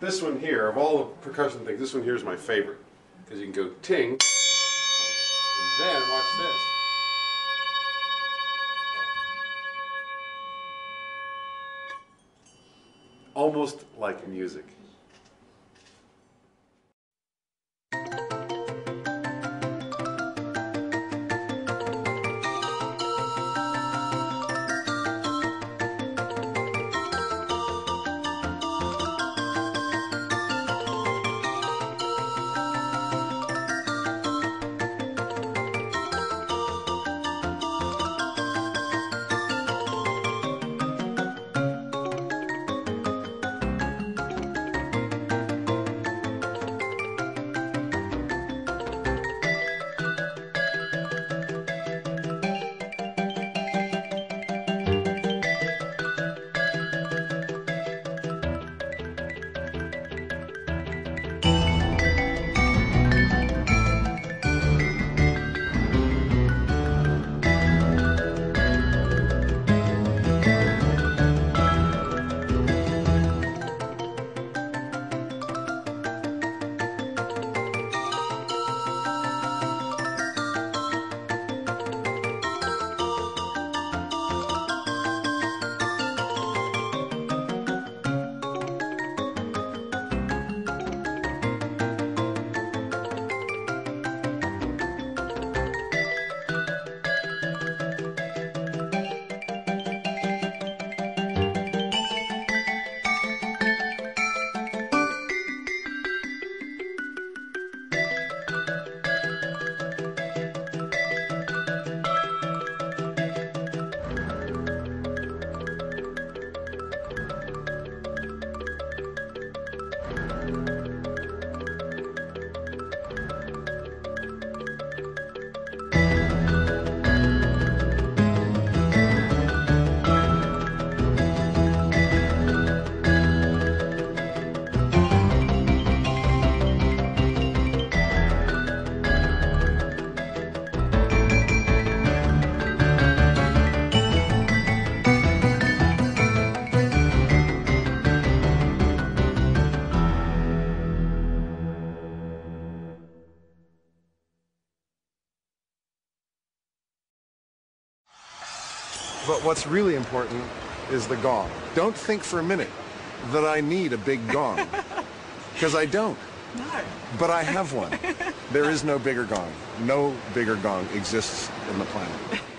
This one here, of all the percussion things, this one here is my favorite. Because you can go ting, and then watch this. Almost like music. But what's really important is the gong. Don't think for a minute that I need a big gong, because I don't. No. But I have one. There is no bigger gong. No bigger gong exists in the planet.